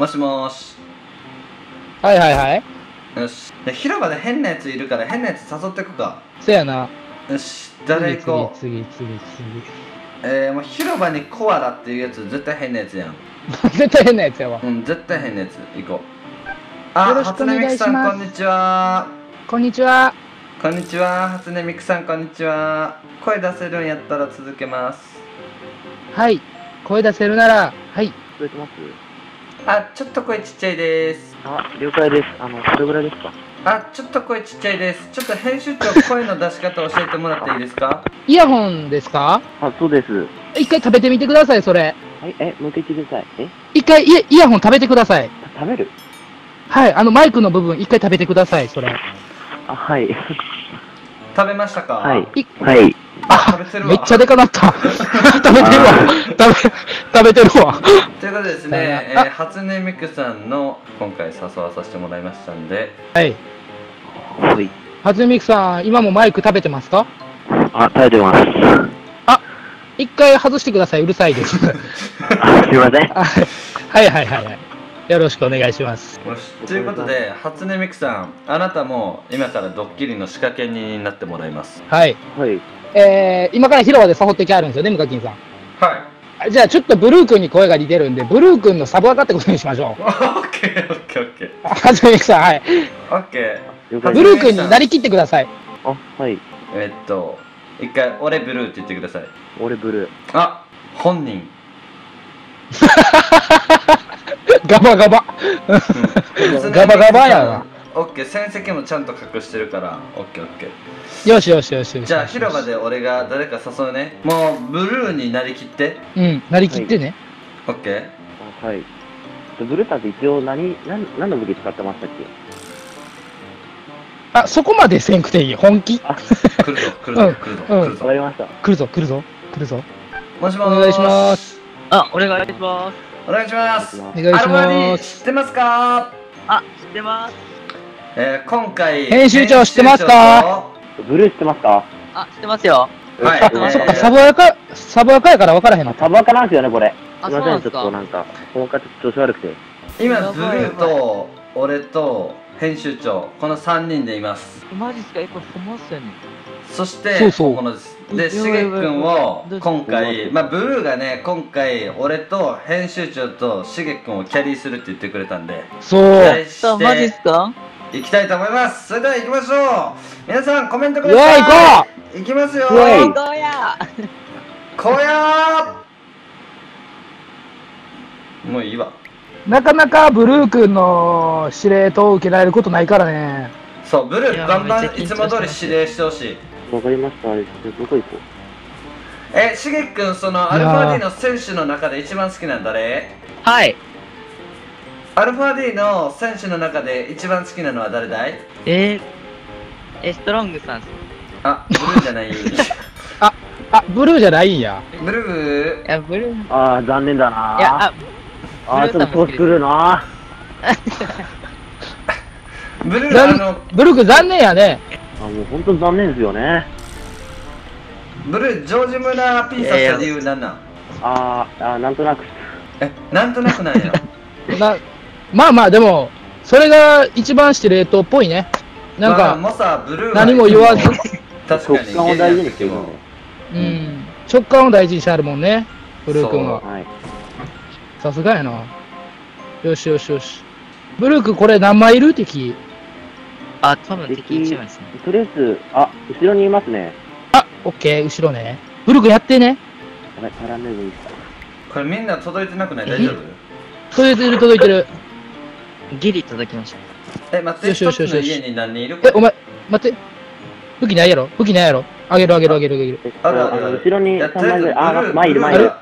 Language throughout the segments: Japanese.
もしもーしはいはいはい。よしで広場で変なやついるから変なやつ誘ってくかそやな。よし誰行こう次次次えー、もう広場にコアラっていうやつ絶対変なやつやん次。絶対変なやつやわ。うん絶対変なやつ行こうあよろしくお願いします初音ミクさんこんにちはこんにちは。こんにちは初音ミクさんこんにちは声出せるんやったら続けますはい。声出せるなら、はい。聞こえてます？あちょっと声ちっちゃいですあ、了解です。あの、これぐらいですか？あちょっと声ちっちゃいですちょっと編集長声の出し方教えてもらっていいですか？イヤホンですか？あ、そうです。一回食べてみてください、それ。はい、え、もう一回言ってください。え？一回イヤイヤホン食べてください。食べる？はい。あのマイクの部分、一回食べてください、それ。あ、はい。食べましたか？はいい。はい。あ食べてるわめっちゃでかなった。食べてるわ。食べ、食べてるわ。ということでですね、えあー、初音ミクさんの今回誘わさせてもらいましたんではい。はい。初音ミクさん、今もマイク食べてますか？あ、食べてます。一回外してください、うるさいです。あ、すいません。あはいはいはいはい。よろしくお願いします。よしということで初音ミクさんあなたも今からドッキリの仕掛け人になってもらいますはい。はい。えー、今から広場で誘ってきあるんですよね、ムカキンさん。じゃあちょっとブルー君に声が似てるんで、ブルー君のサブアカってことにしましょう。オッケーオッケーオッケーあはじめさん、はい。オッケ了解ブルー君になりきってください。あ、はい。ーえっと一回俺ブルーって言ってください俺ブルー。あ本人 ガバガバ。ガバガバやわオッケー戦績もちゃんと隠してるからオッケーオッケーよしよしよしよし。じゃあ広場で俺が誰か誘うねもうブルーになりきってうん、なりきってね。オッケーあ、はい。ブルーさんって一応何、何、何の武器使ってましたっけ？あ、そこまでせんくていい。本気。あ、来るぞ来るぞ来るぞうん来るぞわかりました。来るぞ、来るぞ、来るぞ。もしもーお願いします。あ、お願いします。お願いしますお願いしアルマディます。知ってますか？あ、知ってます。えー、今回編集長知ってますか？ブルー知ってますか？あ、知ってますよ。はいえーあ、そっか、えーサブアカ、サブアカやから分からへんのあ、。サブアカなんですよね、これ。あ、すいません、ちょっそうなんですか？となんか、今回ちょっと調子悪くて。今ブルーと俺と編集長この3人でいますマジっすか？え、これ、ほんまっすよね。そしてそうそうこのですでやしげくんを今回まあブルーがね今回俺と編集長としげくんをキャリーするって言ってくれたんでそう。マジっしすか？ていきたいと思います。それでは行きましょう。皆さんコメントください。行こいきますよ。うわい。どうやこやーもういいわ。うなかなかブルー君の指令と受けられることないからね。そうブルーバンバンいつも通り指令してほしい。わかりました。どこ行こえしげくんそのアルファ D の選手の中で一番好きなの誰？はい。アルファ D の選手の中で一番好きなのは誰だい？えー、え、ストロングさん。あブルーじゃない あ、ブルーじゃないんや。ブルー？いや、ブルー。うあー、残念だないや、あ、あー、ちょっと調子狂うな ブルー残あのブルー君残念やね。あ、もう本当に残念ですよね。ブルージョージ・ムラーピンさせた理由なんなん？あー、あーなんとなく。えなんとなくなんや な、まあまあ、でも、それが一番して冷凍っぽいね。なんか、まあもうさブルーは何も言わず確かに食感を大事にしてるので。うん、直感を大事にしてあるもんね、ブルー君は。はい。さすがやな。よしよしよし。ブルー君、これ何枚いる？敵あ、多分敵一枚ですね。とりあえず、あ、後ろにいますね。あ、オッケー、後ろね。ブルー君やってね。あれ、絡んでもいいですかこれみんな届いてなくない？大丈夫？届いてる届いてる。ギリ届きました。え待ってよしよしよし一つの家に何人いるえ、お前、待って。武器ないやろ武器ないやろあげるあげるあげるあげる。えあるあるある後ろに3枚ぐらい。あ前いる、前いる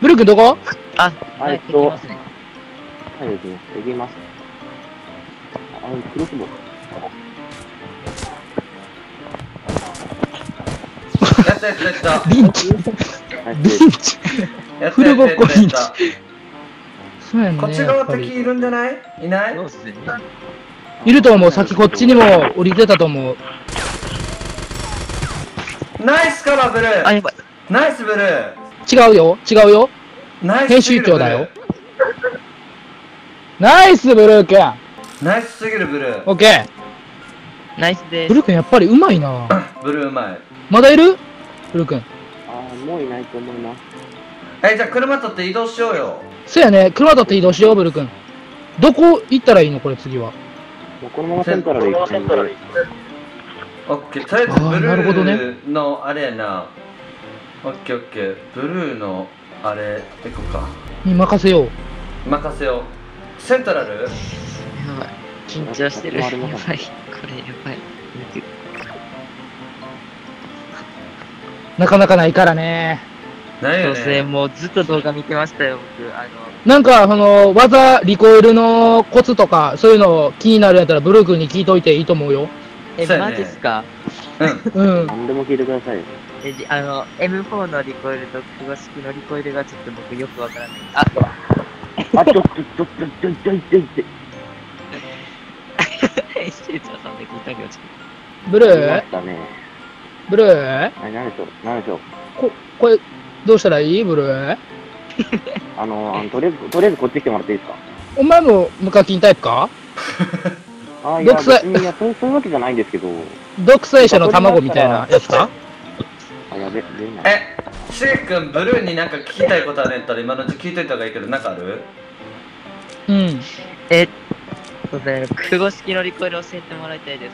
ブルー。君どこあ、はい、えっと敵いますね。はいです。できます。あ、クロスボウ。やったやったやったリンチ。リンチ。フルボッコリンチやったやっそうやんね。たこっち側やっぱり敵いるんじゃない？いない？いると思う。さっきこっちにも降りてたと思う。ナイスカバーブルあ、ーやばい。ナイスブルー違うよ違うよナイス編集長だよ。ナイス、ブルー君ナイスすぎるブルーオッケナイスでー。ブす。ルー君やっぱりうまいな ブルーうまいまだいる？ブルー君。ああ、もういないと思います。えじゃあ車取って移動しようよそやね、車取って移動しよう、ブルー君。どこ行ったらいいのこれ次は？このままセントラル行くんで、オッケーとりあえずブルなるほどねーのあれやなオッケーオッケーブルーのあれ行こうかに任せよう。任せようセントラル？やばい。緊張してる。やばい。これやばい。なかなかないからね。ないよそうですね、ねもうずっと動画見てましたよ、僕。あの、なんか、その、技、リコイルのコツとか、そういうの気になるやったら、ブルー君に聞いといていいと思うよ。え、そうやねマジっすか？うんうん。何でも聞いてくださいよ。え、じあの、M4 のリコイルと久保式のリコイルがちょっと僕よくわからない。あ、あ、ちょっと、ちょっと、ちょっと、ちょっと、ちょっと。編集長さんで聞いたけど、ちょブルー？したね。ブルー？はい、何でしょう、何でしょう？こ、これ、どうしたらいい？ブルー？あの、あのとりあえず、とりあえずこっち来てもらっていいですか？お前も無課金タイプか？あーいや、独裁。いやそうそういうわけじゃないんですけど、独裁者の卵みたいなやつか？あ、やべ、出ない。えしげくんブルーになんか聞きたいことあるんやったら今のうち聞いといた方がいいけどなんかある？うん。え、そうだね、久保式のリコイル教えてもらいたいです。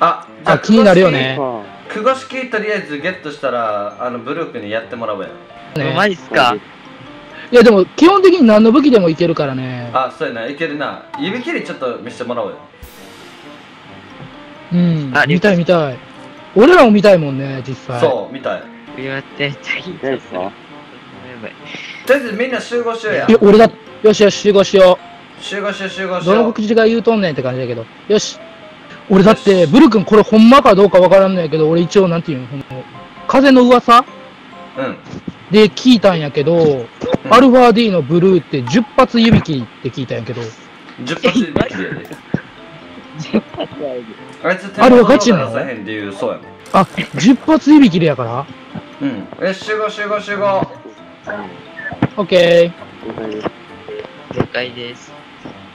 ああ気になるよね久保式とりあえずゲットしたらあのブルー君にやってもらおうやねマジっすか？いやでも、基本的に何の武器でもいけるからね。あそうやないけるな指切りちょっと見せてもらおうようんあ。見たい見たい。俺らも見たいもんね、実際。そうみたいやってみたい。痛いですか。とりあえずみんな集合しようやいや、俺だ、よしよし、集合しよ集合しよう集合う。どのしよう口が言うとんねんって感じだけど。よし。俺だって、ブル君これほんまかどうかわからんのやけど、俺一応なんていうの、この風の噂うん。で聞いたんやけど、アルファ D のブルーって10発指切りって聞いたんやけど、10発指切りやで。あいつ手あれはガチなの出さへんっていうそうやもん。あ、10発指切りやから。うん。よし集合集合集合。オッケ了解です。了解です。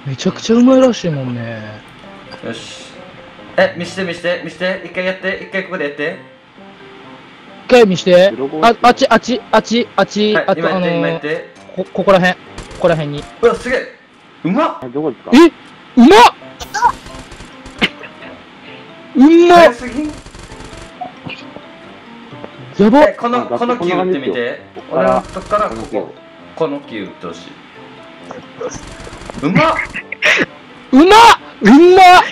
ー。めちゃくちゃうまいらしいもんね。よしえ見して見して見して。一回やって。一回ここでやって。一回見して。あ、あっち、あっち、あっち、あっち、はいあって今やっー、て。こ、ここらへん。ここらへんに。うわすげえ。うまっ。あ、どこですか？えうまっ。うまっ。やばえこのあこのキュー打ってみて。俺のとこからここ。ここのキュー打ってほしいうまっ。うまっ。うまっ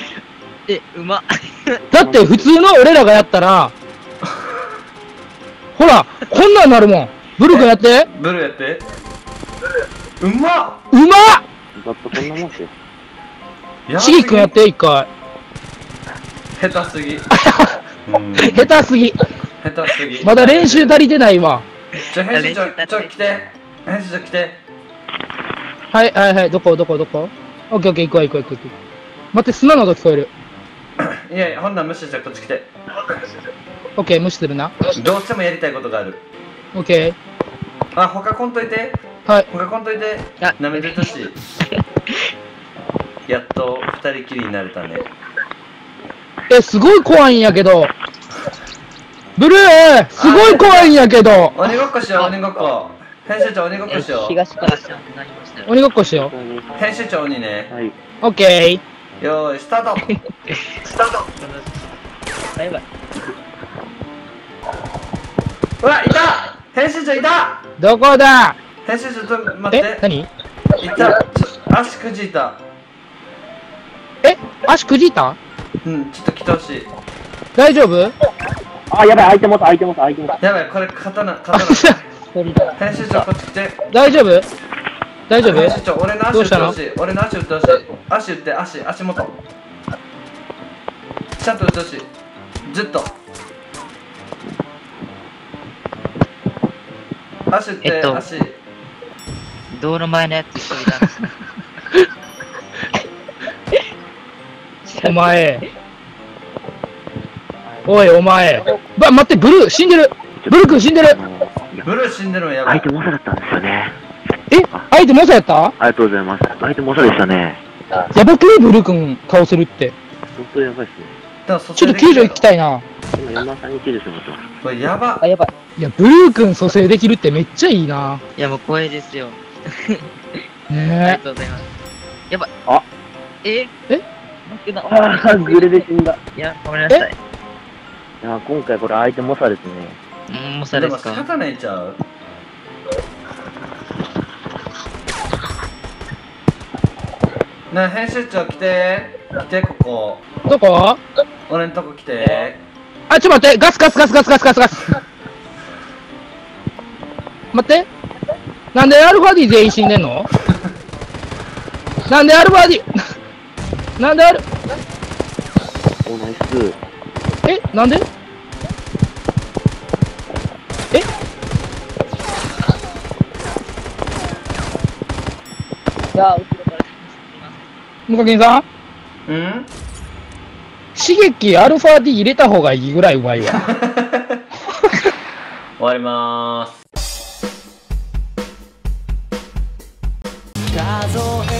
え、うまっ。だって普通の俺らがやったら、ほら、こんなんなるもん。ブル君やって。ブルーやってうまっうまっざっとこんなもんですよ。やしぎくんやって、一回。下手すぎうん 下手すぎ。下手すぎまだ練習足りてないわ。ちょ編集長ちょ来て編集長来てはい、はい、はい。どこ、どこ、どこ？オッケーオッケー、行くわ、行くわ、行くわ。行くわ待って、砂の音聞こえる。いやいやほんなら無視してこっち来てオッケー、無視するな。どうしてもやりたいことがあるオッケあ他こんといてー。はい。他こんといてあなめてほしいやっと二人きりになれたねえ、すごい怖いんやけど。ブルーすごい怖いんやけど。鬼ごっこしよう鬼ごっこ編集長鬼ごっこしよう東から下になりましたよ。鬼ごっこしよ編集長鬼ねはい。う。オッケよーいスタート。スタート。あやばい。うわいた。編集長いた。ー。どこだ？編集長ちょっと待っえて何？いた。足くじいた。え足くじった？うんちょっと来てほしい。大丈夫？あ、やばい、開いてます、開いてます、開いてます。やばいこれ刀あ刀。編集長こっち来て。大丈夫？大丈夫？編集長俺の足打ってほしい。俺の足打ってほしい。足打って足足元。ちゃんと打ってほしい。ずっと。足打って、えっと足。道路前のやつ一人だ。お前。おい、お前。ば、待って、ブルー死んでる。ブルー君死んでる。ブルー死んでるのやばい。相手猛者だったんですよね。え相手モサやった？ありがとうございます。相手猛者でしたね。やばくねブルー君倒せるって。本当やばいっすね。ちょっと救助行きたいな。今4万3に救助してもらってます。これやばあ、やばい。いや、ブルー君蘇生できるってめっちゃいいな。いや、もう光栄ですよ。ありがねとうございます。やばい。あえ？え？負。ああ、グレで死んだ。いや、ごめんなさい。いや、今回これ相手猛者ですね。うん、もうさですか？仕方ないんちゃうなあ編集長来て来てここえ。どこ？俺んとこ来てあ、ちょっと待って、ガスガスガスガスガスガスガス。待って。なんでアルファ D 全員死んでんの？なんでアルファ D、なんでアル、お、ナイス。えなんで？え？いや、後ろから。ムカキンさん？うん？刺激アルファ D 入れた方がいいぐらいうまいわ。終わりまーす。数え